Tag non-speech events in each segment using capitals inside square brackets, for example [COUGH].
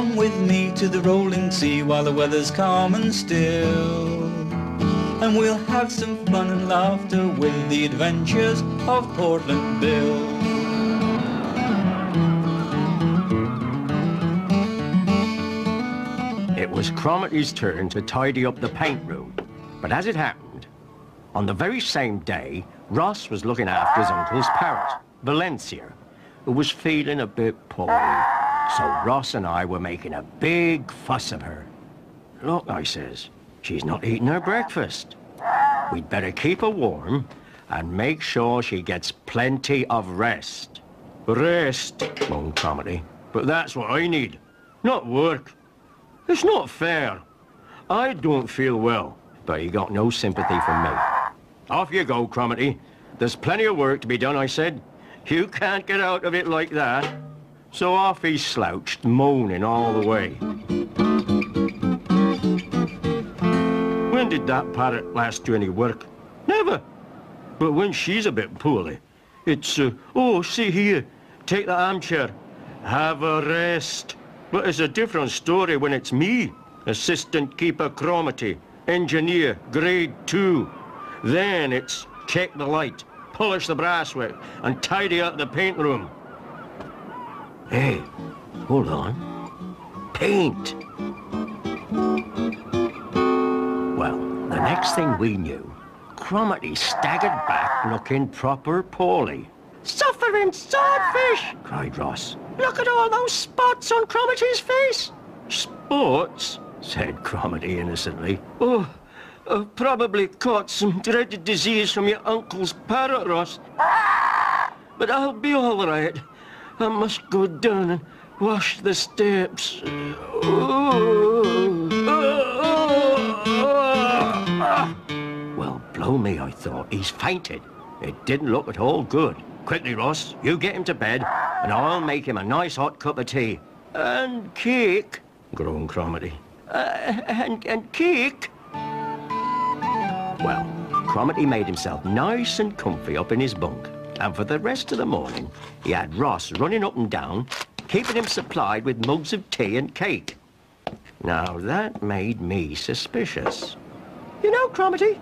come with me to the rolling sea while the weather's calm and still. And we'll have some fun and laughter with the adventures of Portland Bill. It was Cromarty's turn to tidy up the paint room. But as it happened, on the very same day, Ross was looking after his uncle's parrot, Valentia, who was feeling a bit poorly. So Ross and I were making a big fuss of her. Look, I says, she's not eating her breakfast. We'd better keep her warm and make sure she gets plenty of rest. Rest, moaned Cromarty. But that's what I need, not work. It's not fair. I don't feel well, but he got no sympathy from me. Off you go, Cromarty. There's plenty of work to be done, I said. You can't get out of it like that. So off he slouched, moaning all the way. When did that parrot last do any work? Never. But when she's a bit poorly, it's, uh, oh, see here, take the armchair, have a rest. But it's a different story when it's me, assistant keeper Cromarty, engineer, grade two. Then it's check the light, polish the brasswork, and tidy up the paint room. Hey, hold on. Paint. Well, the next thing we knew, Cromarty staggered back looking proper poorly. Suffering swordfish! cried Ross. Look at all those spots on Cromarty's face. Spots? said Cromarty innocently. Oh, I've probably caught some dreaded disease from your uncle's parrot, Ross. But I'll be all right. I must go down and wash the steps. Well, blow me, I thought. He's fainted. It didn't look at all good. Quickly, Ross, you get him to bed, and I'll make him a nice hot cup of tea. And cake, groaned Cromarty. Uh, and, and cake. Well, Cromarty made himself nice and comfy up in his bunk. And for the rest of the morning, he had Ross running up and down, keeping him supplied with mugs of tea and cake. Now, that made me suspicious. You know, Cromarty,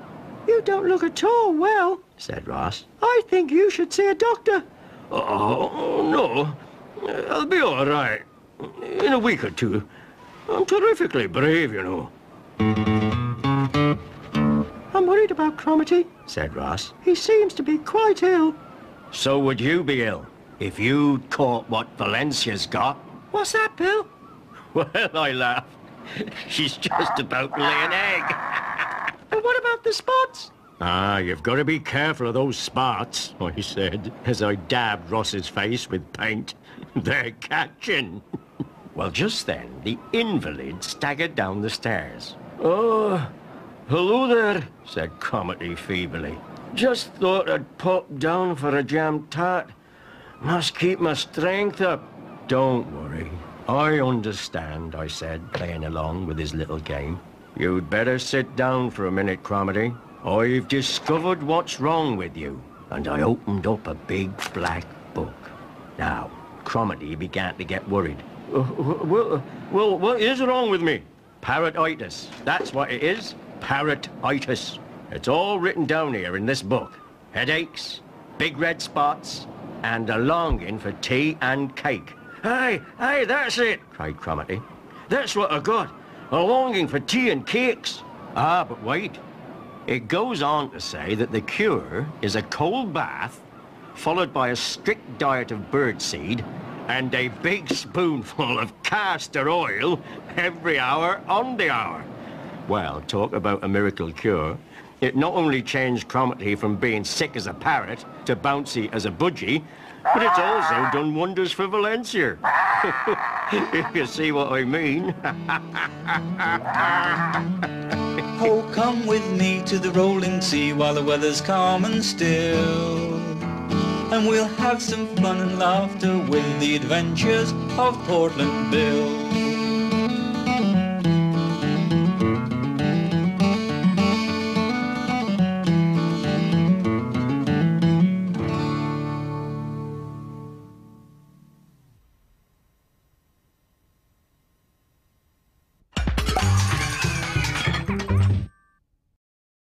you don't look at all well, said Ross. I think you should see a doctor. Oh, no. I'll be all right. In a week or two. I'm terrifically brave, you know. I'm worried about Cromarty, said Ross. He seems to be quite ill. So would you be ill, if you'd caught what Valentia's got. What's that, Bill? Well, I laughed. She's just about to lay an egg. and what about the spots? Ah, you've got to be careful of those spots, I said, as I dabbed Ross's face with paint. They're catching. well, just then, the invalid staggered down the stairs. Oh, hello there, said Cromarty feebly. Just thought I'd pop down for a jam tart. Must keep my strength up. Don't worry. I understand, I said, playing along with his little game. You'd better sit down for a minute, Cromarty. I've discovered what's wrong with you. And I opened up a big black book. Now, Cromarty began to get worried. Uh, well, uh, well, what is wrong with me? Parrotitis. That's what it is. Parrotitis. It's all written down here in this book. Headaches, big red spots, and a longing for tea and cake. Aye, aye, that's it, cried Cromarty. That's what I got. A longing for tea and cakes. Ah, but wait. It goes on to say that the cure is a cold bath, followed by a strict diet of birdseed, and a big spoonful of castor oil every hour on the hour. Well, talk about a miracle cure. It not only changed Cromarty from being sick as a parrot to bouncy as a budgie, but it's also done wonders for Valentia. [LAUGHS] if you see what I mean. [LAUGHS] oh, come with me to the rolling sea while the weather's calm and still. And we'll have some fun and laughter with the adventures of Portland Bill.